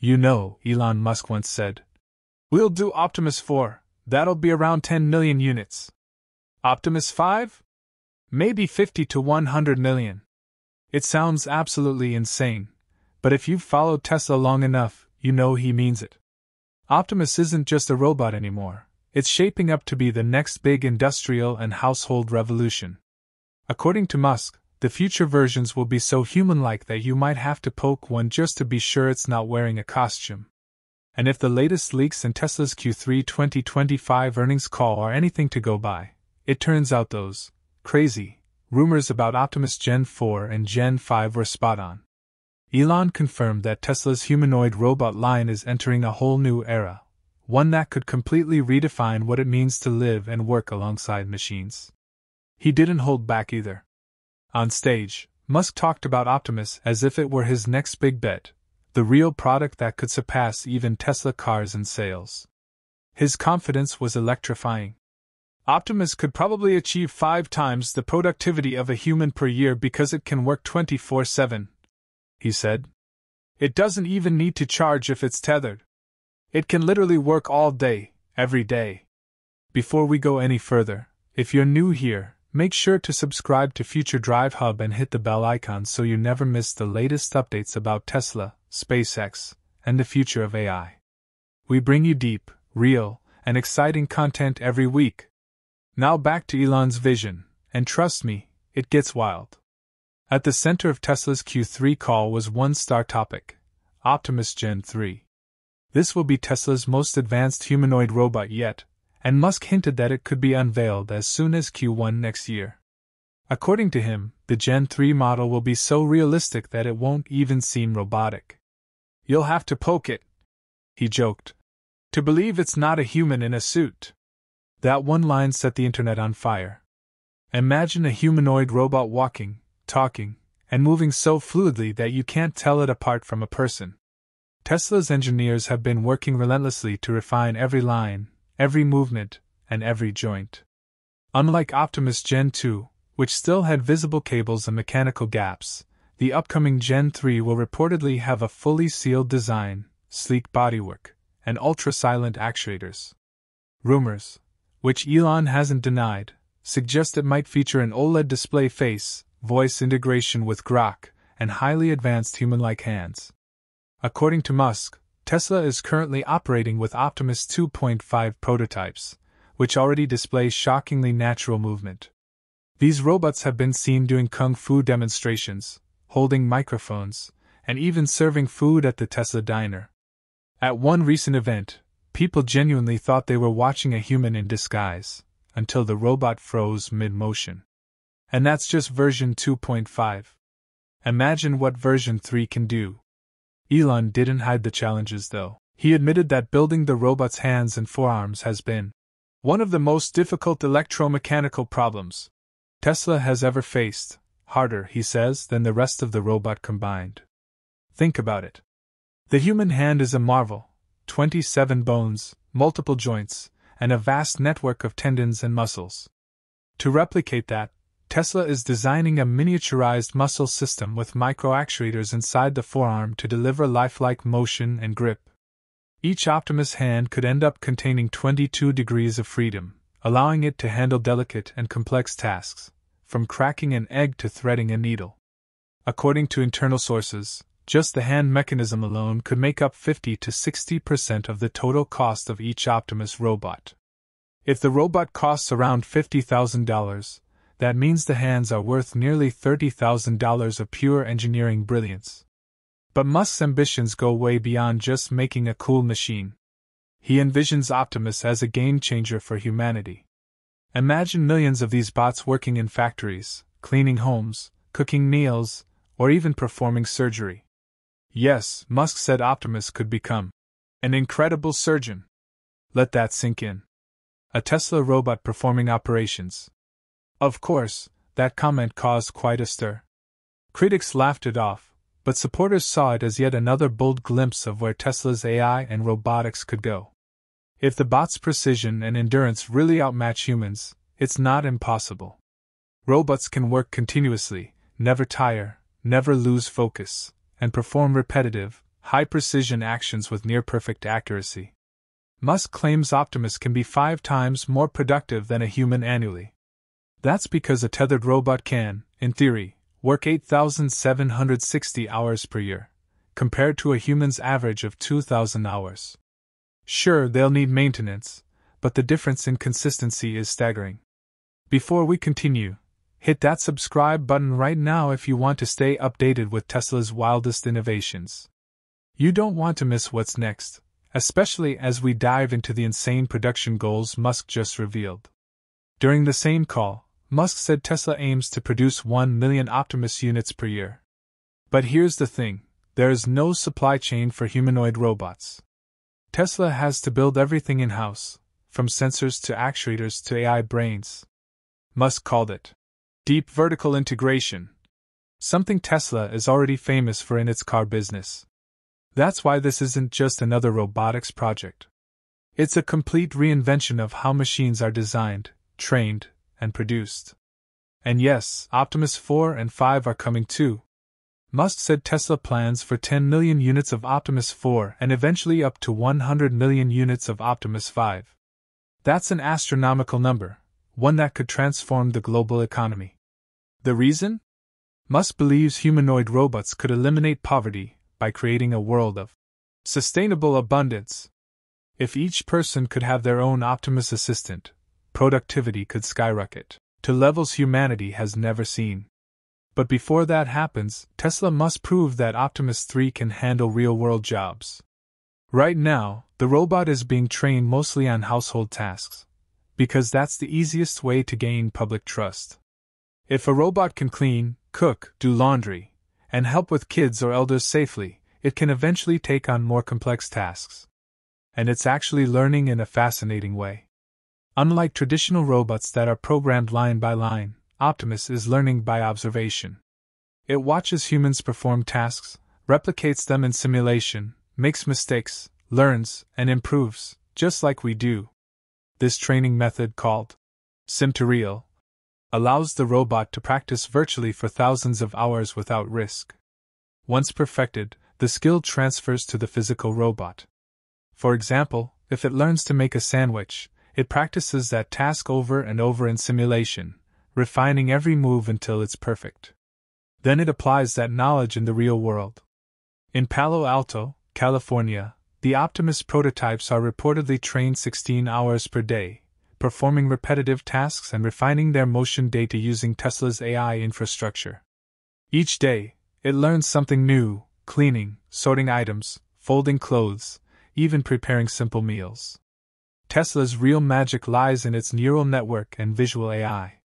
You know, Elon Musk once said. We'll do Optimus 4, that'll be around 10 million units. Optimus 5? Maybe 50 to 100 million. It sounds absolutely insane, but if you've followed Tesla long enough, you know he means it. Optimus isn't just a robot anymore, it's shaping up to be the next big industrial and household revolution. According to Musk, the future versions will be so human like that you might have to poke one just to be sure it's not wearing a costume. And if the latest leaks in Tesla's Q3 2025 earnings call are anything to go by, it turns out those crazy rumors about Optimus Gen 4 and Gen 5 were spot on. Elon confirmed that Tesla's humanoid robot line is entering a whole new era, one that could completely redefine what it means to live and work alongside machines. He didn't hold back either. On stage, Musk talked about Optimus as if it were his next big bet, the real product that could surpass even Tesla cars in sales. His confidence was electrifying. Optimus could probably achieve five times the productivity of a human per year because it can work 24 7, he said. It doesn't even need to charge if it's tethered. It can literally work all day, every day. Before we go any further, if you're new here, make sure to subscribe to Future Drive Hub and hit the bell icon so you never miss the latest updates about Tesla, SpaceX, and the future of AI. We bring you deep, real, and exciting content every week. Now back to Elon's vision, and trust me, it gets wild. At the center of Tesla's Q3 call was one star topic Optimus Gen 3. This will be Tesla's most advanced humanoid robot yet, and Musk hinted that it could be unveiled as soon as Q1 next year. According to him, the Gen 3 model will be so realistic that it won't even seem robotic. You'll have to poke it, he joked, to believe it's not a human in a suit. That one line set the internet on fire. Imagine a humanoid robot walking, talking, and moving so fluidly that you can't tell it apart from a person. Tesla's engineers have been working relentlessly to refine every line, every movement, and every joint. Unlike Optimus Gen 2, which still had visible cables and mechanical gaps, the upcoming Gen 3 will reportedly have a fully sealed design, sleek bodywork, and ultra silent actuators. Rumors, which Elon hasn't denied, suggest it might feature an OLED display face, voice integration with Grok, and highly advanced human like hands. According to Musk, Tesla is currently operating with Optimus 2.5 prototypes, which already display shockingly natural movement. These robots have been seen doing kung fu demonstrations, holding microphones, and even serving food at the Tesla diner. At one recent event, people genuinely thought they were watching a human in disguise, until the robot froze mid motion. And that's just version 2.5. Imagine what version 3 can do. Elon didn't hide the challenges though. He admitted that building the robot's hands and forearms has been one of the most difficult electromechanical problems Tesla has ever faced, harder, he says, than the rest of the robot combined. Think about it. The human hand is a marvel 27 bones, multiple joints, and a vast network of tendons and muscles. To replicate that, Tesla is designing a miniaturized muscle system with micro actuators inside the forearm to deliver lifelike motion and grip. Each Optimus hand could end up containing 22 degrees of freedom, allowing it to handle delicate and complex tasks, from cracking an egg to threading a needle. According to internal sources, just the hand mechanism alone could make up 50 to 60% of the total cost of each Optimus robot. If the robot costs around $50,000, that means the hands are worth nearly $30,000 of pure engineering brilliance. But Musk's ambitions go way beyond just making a cool machine. He envisions Optimus as a game changer for humanity. Imagine millions of these bots working in factories, cleaning homes, cooking meals, or even performing surgery. Yes, Musk said Optimus could become an incredible surgeon. Let that sink in. A Tesla robot performing operations, of course, that comment caused quite a stir. Critics laughed it off, but supporters saw it as yet another bold glimpse of where Tesla's AI and robotics could go. If the bot's precision and endurance really outmatch humans, it's not impossible. Robots can work continuously, never tire, never lose focus, and perform repetitive, high precision actions with near perfect accuracy. Musk claims Optimus can be five times more productive than a human annually. That's because a tethered robot can, in theory, work 8,760 hours per year, compared to a human's average of 2,000 hours. Sure, they'll need maintenance, but the difference in consistency is staggering. Before we continue, hit that subscribe button right now if you want to stay updated with Tesla's wildest innovations. You don't want to miss what's next, especially as we dive into the insane production goals Musk just revealed. During the same call, Musk said Tesla aims to produce 1 million Optimus units per year. But here's the thing there is no supply chain for humanoid robots. Tesla has to build everything in house, from sensors to actuators to AI brains. Musk called it deep vertical integration, something Tesla is already famous for in its car business. That's why this isn't just another robotics project. It's a complete reinvention of how machines are designed, trained, and produced. And yes, Optimus 4 and 5 are coming too. Musk said Tesla plans for 10 million units of Optimus 4 and eventually up to 100 million units of Optimus 5. That's an astronomical number, one that could transform the global economy. The reason? Musk believes humanoid robots could eliminate poverty by creating a world of sustainable abundance. If each person could have their own Optimus assistant, productivity could skyrocket to levels humanity has never seen. But before that happens, Tesla must prove that Optimus 3 can handle real world jobs. Right now, the robot is being trained mostly on household tasks, because that's the easiest way to gain public trust. If a robot can clean, cook, do laundry, and help with kids or elders safely, it can eventually take on more complex tasks. And it's actually learning in a fascinating way. Unlike traditional robots that are programmed line by line, Optimus is learning by observation. It watches humans perform tasks, replicates them in simulation, makes mistakes, learns, and improves, just like we do. This training method, called Sim to Real, allows the robot to practice virtually for thousands of hours without risk. Once perfected, the skill transfers to the physical robot. For example, if it learns to make a sandwich, it practices that task over and over in simulation, refining every move until it's perfect. Then it applies that knowledge in the real world. In Palo Alto, California, the Optimus prototypes are reportedly trained 16 hours per day, performing repetitive tasks and refining their motion data using Tesla's AI infrastructure. Each day, it learns something new cleaning, sorting items, folding clothes, even preparing simple meals. Tesla's real magic lies in its neural network and visual AI.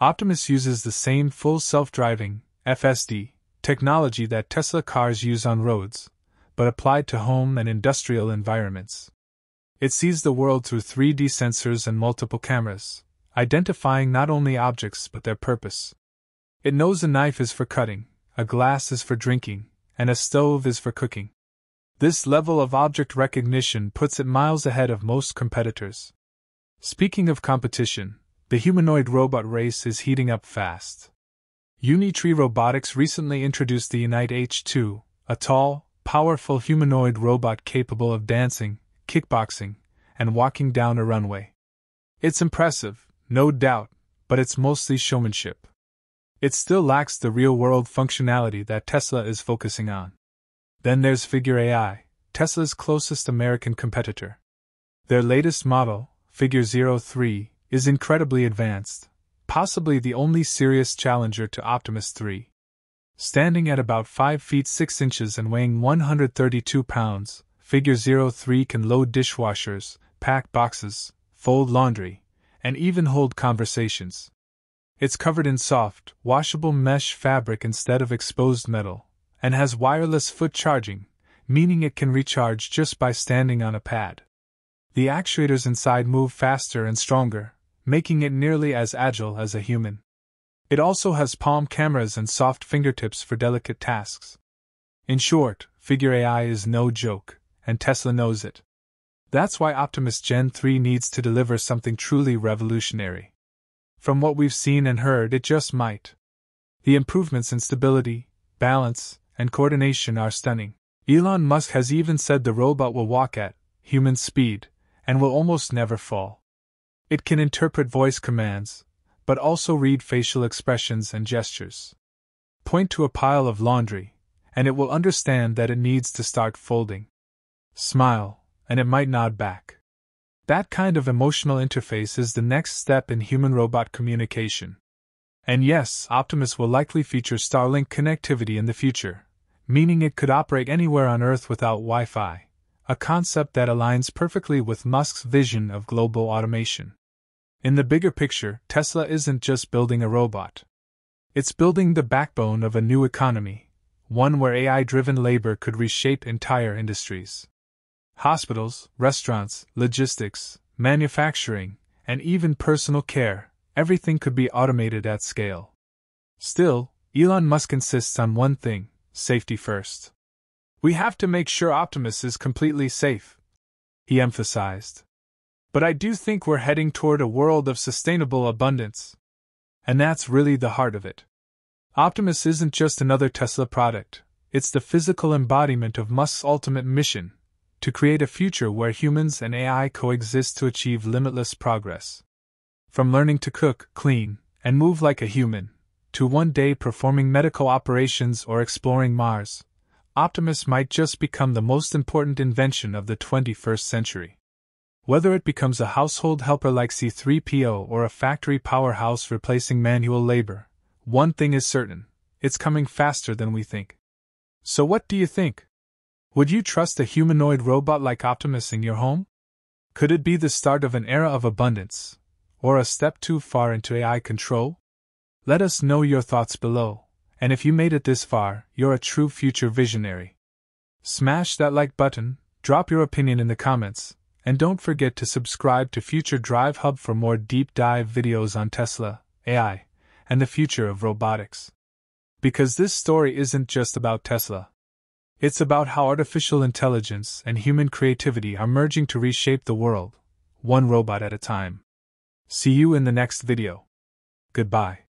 Optimus uses the same full self driving, FSD, technology that Tesla cars use on roads, but applied to home and industrial environments. It sees the world through 3D sensors and multiple cameras, identifying not only objects but their purpose. It knows a knife is for cutting, a glass is for drinking, and a stove is for cooking. This level of object recognition puts it miles ahead of most competitors. Speaking of competition, the humanoid robot race is heating up fast. Unitree Robotics recently introduced the Unitree H2, a tall, powerful humanoid robot capable of dancing, kickboxing, and walking down a runway. It's impressive, no doubt, but it's mostly showmanship. It still lacks the real world functionality that Tesla is focusing on. Then there's Figure AI, Tesla's closest American competitor. Their latest model, Figure 03, is incredibly advanced, possibly the only serious challenger to Optimus 3. Standing at about 5 feet 6 inches and weighing 132 pounds, Figure 03 can load dishwashers, pack boxes, fold laundry, and even hold conversations. It's covered in soft, washable mesh fabric instead of exposed metal, and has wireless foot charging, meaning it can recharge just by standing on a pad. The actuators inside move faster and stronger, making it nearly as agile as a human. It also has palm cameras and soft fingertips for delicate tasks. In short, Figure AI is no joke, and Tesla knows it. That's why Optimus Gen 3 needs to deliver something truly revolutionary. From what we've seen and heard, it just might. The improvements in stability, balance, and coordination are stunning. Elon Musk has even said the robot will walk at human speed and will almost never fall. It can interpret voice commands, but also read facial expressions and gestures. Point to a pile of laundry, and it will understand that it needs to start folding. Smile, and it might nod back. That kind of emotional interface is the next step in human robot communication. And yes, Optimus will likely feature Starlink connectivity in the future, meaning it could operate anywhere on Earth without Wi Fi, a concept that aligns perfectly with Musk's vision of global automation. In the bigger picture, Tesla isn't just building a robot. It's building the backbone of a new economy, one where AI driven labor could reshape entire industries. Hospitals, restaurants, logistics, manufacturing, and even personal care, everything could be automated at scale. Still, Elon Musk insists on one thing safety first. We have to make sure Optimus is completely safe, he emphasized. But I do think we're heading toward a world of sustainable abundance. And that's really the heart of it. Optimus isn't just another Tesla product, it's the physical embodiment of Musk's ultimate mission to create a future where humans and AI coexist to achieve limitless progress. From learning to cook, clean, and move like a human, to one day performing medical operations or exploring Mars, Optimus might just become the most important invention of the 21st century. Whether it becomes a household helper like C3PO or a factory powerhouse replacing manual labor, one thing is certain it's coming faster than we think. So, what do you think? Would you trust a humanoid robot like Optimus in your home? Could it be the start of an era of abundance, or a step too far into AI control? Let us know your thoughts below, and if you made it this far, you're a true future visionary. Smash that like button, drop your opinion in the comments, and don't forget to subscribe to Future Drive Hub for more deep dive videos on Tesla, AI, and the future of robotics. Because this story isn't just about Tesla. It's about how artificial intelligence and human creativity are merging to reshape the world, one robot at a time. See you in the next video. Goodbye.